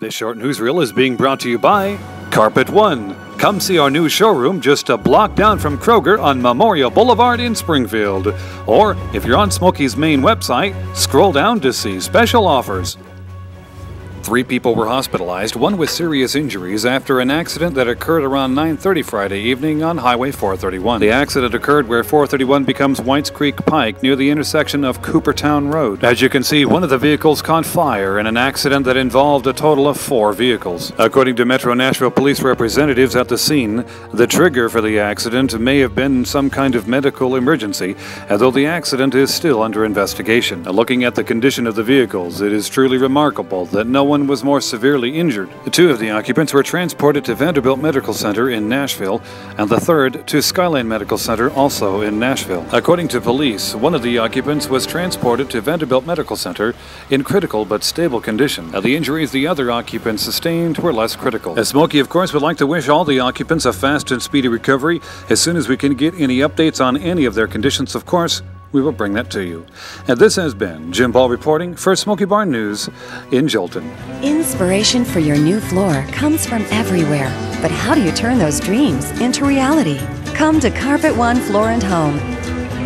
This short newsreel is being brought to you by Carpet One. Come see our new showroom just a block down from Kroger on Memorial Boulevard in Springfield. Or, if you're on Smokey's main website, scroll down to see special offers. Three people were hospitalized, one with serious injuries, after an accident that occurred around 9:30 Friday evening on Highway 431. The accident occurred where 431 becomes Whites Creek Pike near the intersection of Coopertown Road. As you can see, one of the vehicles caught fire in an accident that involved a total of four vehicles. According to Metro Nashville police representatives at the scene, the trigger for the accident may have been some kind of medical emergency, although the accident is still under investigation. Looking at the condition of the vehicles, it is truly remarkable that no one was more severely injured. Two of the occupants were transported to Vanderbilt Medical Center in Nashville, and the third to Skyline Medical Center, also in Nashville. According to police, one of the occupants was transported to Vanderbilt Medical Center in critical but stable condition. Now, the injuries the other occupants sustained were less critical. As Smokey, of course, would like to wish all the occupants a fast and speedy recovery. As soon as we can get any updates on any of their conditions, of course, we will bring that to you. And this has been Jim Paul reporting for Smokey Barn News in Joelton. Inspiration for your new floor comes from everywhere. But how do you turn those dreams into reality? Come to Carpet One Floor and Home.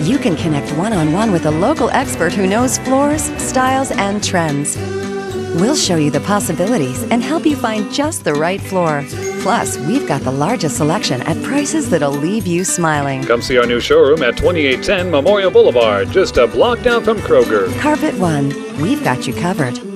You can connect one on one with a local expert who knows floors, styles, and trends. We'll show you the possibilities and help you find just the right floor. Plus, we've got the largest selection at prices that'll leave you smiling. Come see our new showroom at 2810 Memorial Boulevard, just a block down from Kroger. Carpet One, we've got you covered.